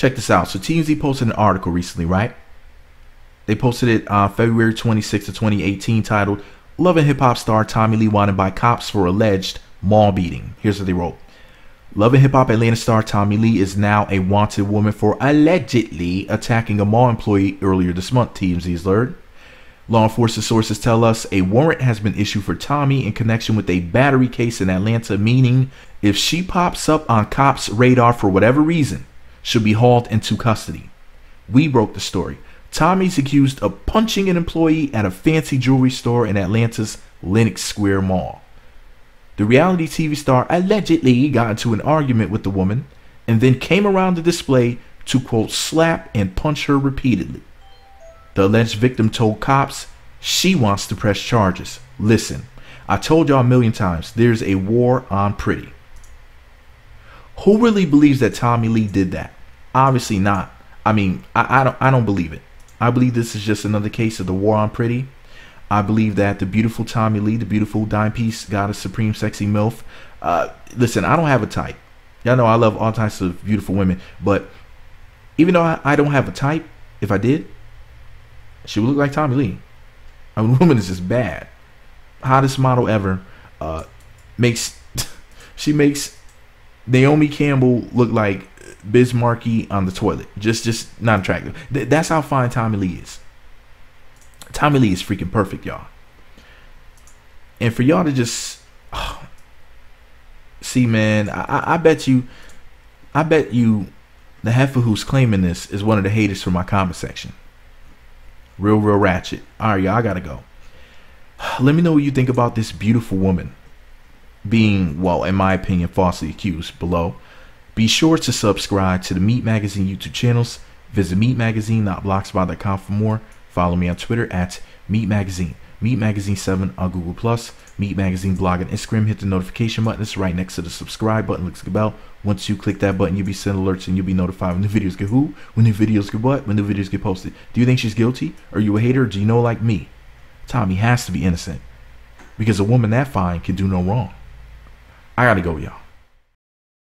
check this out. So TMZ posted an article recently, right? They posted it uh, February 26 of 2018 titled Love and Hip Hop star Tommie Lee wanted by cops for alleged mall beating. Here's what they wrote. Love and Hip Hop Atlanta star Tommie Lee is now a wanted woman for allegedly attacking a mall employee earlier this month, TMZ has learned. Law enforcement sources tell us a warrant has been issued for Tommie in connection with a battery case in Atlanta, meaning if she pops up on cops' radar for whatever reason, she'll be hauled into custody. We broke the story. Tommie's accused of punching an employee at a fancy jewelry store in Atlanta's Lenox Square Mall. The reality TV star allegedly got into an argument with the woman and then came around the display to quote slap and punch her repeatedly. The alleged victim told cops she wants to press charges. Listen, I told y'all a million times there's a war on pretty. Who really believes that Tommie Lee did that? Obviously not. I mean, I, I don't I don't believe it. I believe this is just another case of the war on pretty. I believe that the beautiful Tommie Lee, the beautiful dime piece goddess, supreme sexy MILF. Uh, listen, I don't have a type. Y'all know I love all types of beautiful women, but even though I, I don't have a type, if I did, she would look like Tommie Lee. I mean, woman is just bad. Hottest model ever. Uh, makes she makes Naomi Campbell look like Biz Markie on the toilet. Just just not attractive. Th- that's how fine Tommie Lee is. Tommie Lee is freaking perfect, y'all. And for y'all to just oh, see, man, I, I bet you, I bet you, the heifer who's claiming this is one of the haters from my comment section. Real, real ratchet. All right, y'all, I gotta go. Let me know what you think about this beautiful woman being, well, in my opinion, falsely accused below. Be sure to subscribe to the MEET Magazine YouTube channels. Visit meetmagazine.blogspot.com for more. Follow me on Twitter at MEET Magazine. MEET Magazine 7 on Google Plus, MEET Magazine blog and Instagram. Hit the notification button. It's right next to the subscribe button. Looks like a bell. Once you click that button, you'll be sent alerts and you'll be notified when the videos get who? When the videos get what? When the videos get posted. Do you think she's guilty? Are you a hater? do you know like me? Tommie has to be innocent. Because a woman that fine can do no wrong. I gotta go, y'all.